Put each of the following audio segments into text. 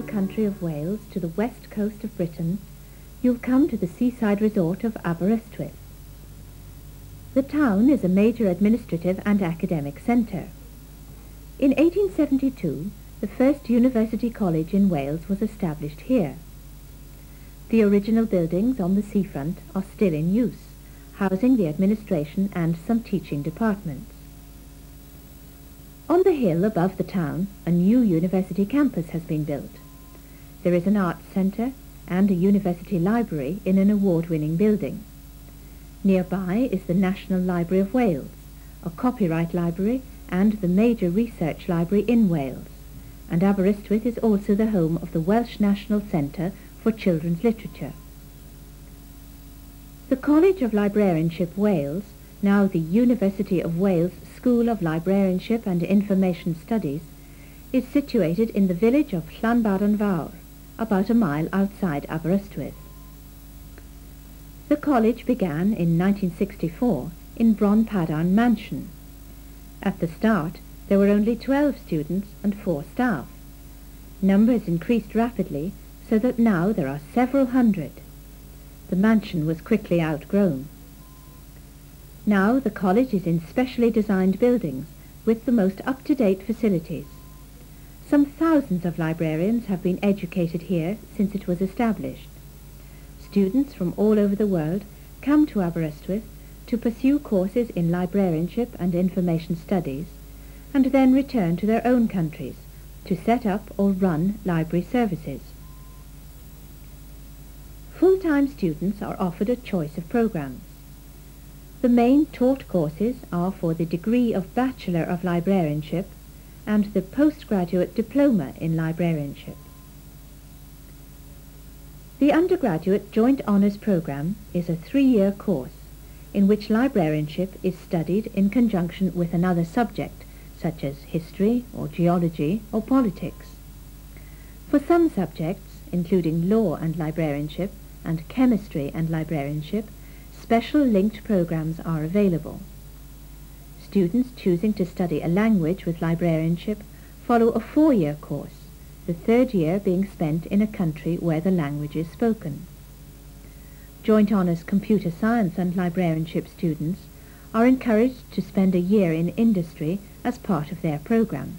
country of Wales to the west coast of Britain, you'll come to the seaside resort of Aberystwyth. The town is a major administrative and academic centre. In 1872, the first university college in Wales was established here. The original buildings on the seafront are still in use, housing the administration and some teaching departments. On the hill above the town, a new university campus has been built. There is an arts centre and a university library in an award-winning building. Nearby is the National Library of Wales, a copyright library and the major research library in Wales, and Aberystwyth is also the home of the Welsh National Centre for Children's Literature. The College of Librarianship Wales, now the University of Wales School of Librarianship and Information Studies, is situated in the village of Llanbadarn Fawr, about a mile outside Aberystwyth. The college began in 1964 in Bron Padarn Mansion. At the start, there were only 12 students and four staff. Numbers increased rapidly so that now there are several hundred. The mansion was quickly outgrown. Now the college is in specially designed buildings with the most up-to-date facilities. Some thousands of librarians have been educated here since it was established. Students from all over the world come to Aberystwyth to pursue courses in librarianship and information studies and then return to their own countries to set up or run library services. Full-time students are offered a choice of programs. The main taught courses are for the degree of Bachelor of Librarianship and the postgraduate diploma in librarianship. The undergraduate joint honours programme is a three-year course in which librarianship is studied in conjunction with another subject such as history or geology or politics. For some subjects, including law and librarianship, and chemistry and librarianship, special linked programs are available. Students choosing to study a language with librarianship follow a four-year course, the third year being spent in a country where the language is spoken. Joint Honours Computer Science and Librarianship students are encouraged to spend a year in industry as part of their programme.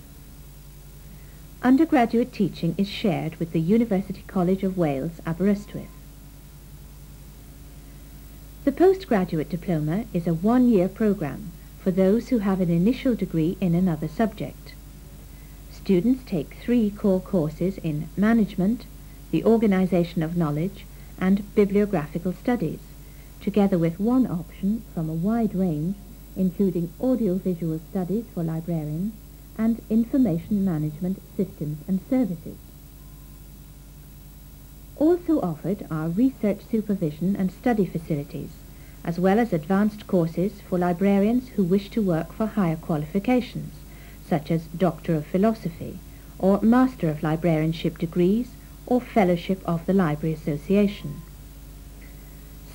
Undergraduate teaching is shared with the University College of Wales, Aberystwyth. The postgraduate diploma is a one-year program for those who have an initial degree in another subject. Students take three core courses in management, the organization of knowledge, and bibliographical studies, together with one option from a wide range, including audiovisual studies for librarians and information management systems and services. Also offered are research supervision and study facilities, as well as advanced courses for librarians who wish to work for higher qualifications, such as Doctor of Philosophy, or Master of Librarianship degrees, or Fellowship of the Library Association.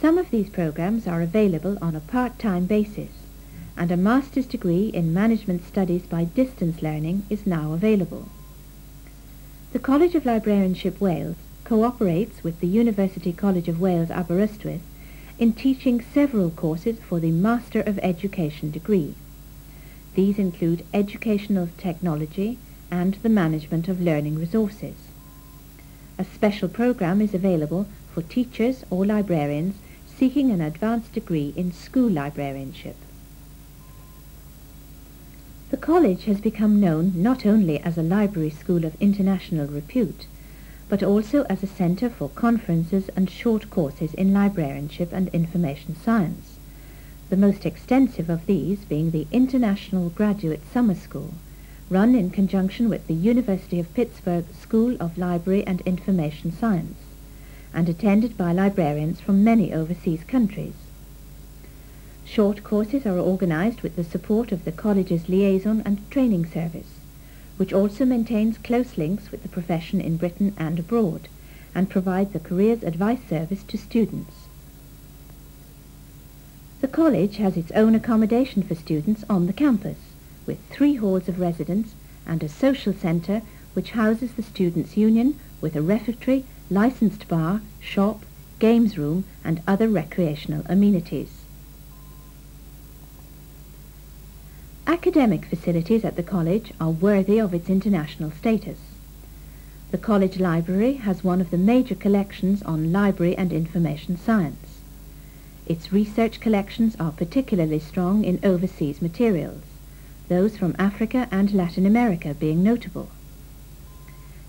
Some of these programs are available on a part-time basis, and a master's degree in management studies by distance learning is now available. The College of Librarianship Wales cooperates with the University College of Wales Aberystwyth in teaching several courses for the Master of Education degree. These include Educational Technology and the Management of Learning Resources. A special program is available for teachers or librarians seeking an advanced degree in school librarianship. The college has become known not only as a library school of international repute, but also as a centre for conferences and short courses in librarianship and information science, the most extensive of these being the International Graduate Summer School, run in conjunction with the University of Pittsburgh School of Library and Information Science, and attended by librarians from many overseas countries. Short courses are organized with the support of the college's liaison and training service, which also maintains close links with the profession in Britain and abroad, and provides a careers advice service to students. The college has its own accommodation for students on the campus, with three halls of residence and a social centre which houses the Students' Union, with a refectory, licensed bar, shop, games room and other recreational amenities. Academic facilities at the college are worthy of its international status. The college library has one of the major collections on library and information science. Its research collections are particularly strong in overseas materials, those from Africa and Latin America being notable.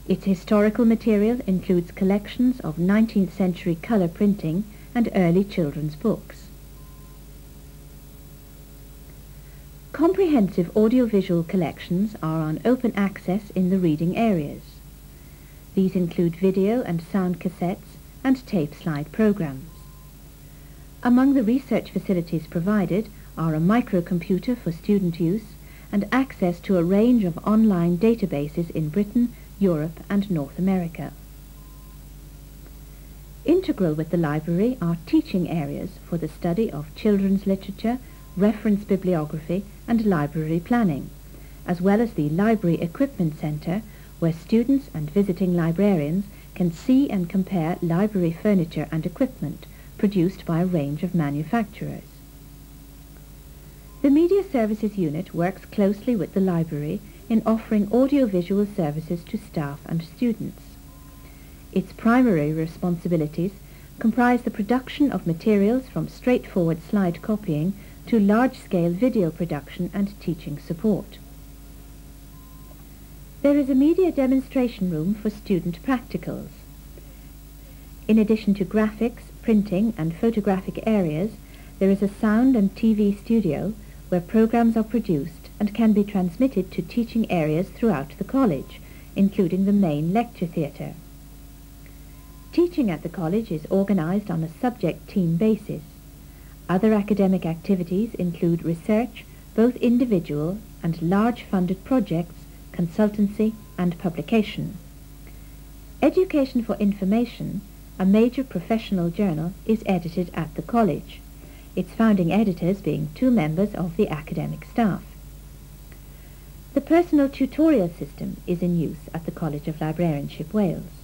Its historical material includes collections of 19th century color printing and early children's books. Comprehensive audiovisual collections are on open access in the reading areas. These include video and sound cassettes and tape slide programs. Among the research facilities provided are a microcomputer for student use and access to a range of online databases in Britain, Europe and North America. Integral with the library are teaching areas for the study of children's literature, reference bibliography and library planning, as well as the Library Equipment Centre where students and visiting librarians can see and compare library furniture and equipment produced by a range of manufacturers. The Media Services Unit works closely with the library in offering audiovisual services to staff and students. Its primary responsibilities comprise the production of materials from straightforward slide copying to large-scale video production and teaching support. There is a media demonstration room for student practicals. In addition to graphics, printing and photographic areas, there is a sound and TV studio where programs are produced and can be transmitted to teaching areas throughout the college, including the main lecture theatre. Teaching at the college is organized on a subject team basis. Other academic activities include research, both individual and large funded projects, consultancy and publication. Education for Information, a major professional journal, is edited at the college, its founding editors being two members of the academic staff. The personal tutorial system is in use at the College of Librarianship Wales.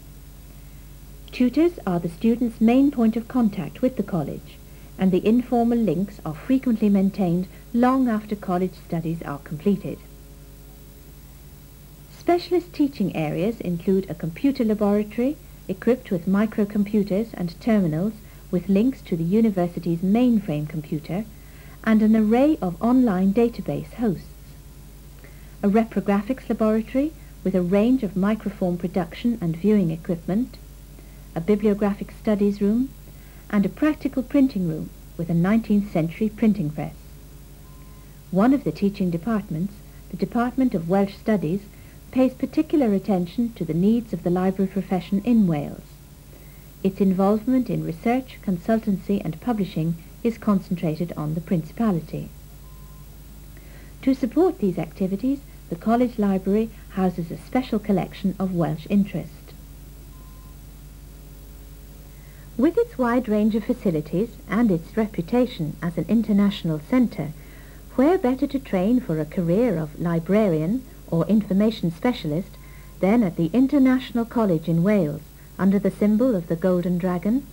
Tutors are the student's main point of contact with the college and the informal links are frequently maintained long after college studies are completed. Specialist teaching areas include a computer laboratory equipped with microcomputers and terminals with links to the university's mainframe computer and an array of online database hosts. A reprographics laboratory with a range of microform production and viewing equipment, a bibliographic studies room, and a practical printing room with a 19th century printing press. One of the teaching departments, the Department of Welsh Studies, pays particular attention to the needs of the library profession in Wales. Its involvement in research, consultancy and publishing is concentrated on the Principality. To support these activities, the College Library houses a special collection of Welsh interest. With its wide range of facilities and its reputation as an international centre, where better to train for a career of librarian or information specialist than at the International College in Wales under the symbol of the Golden Dragon?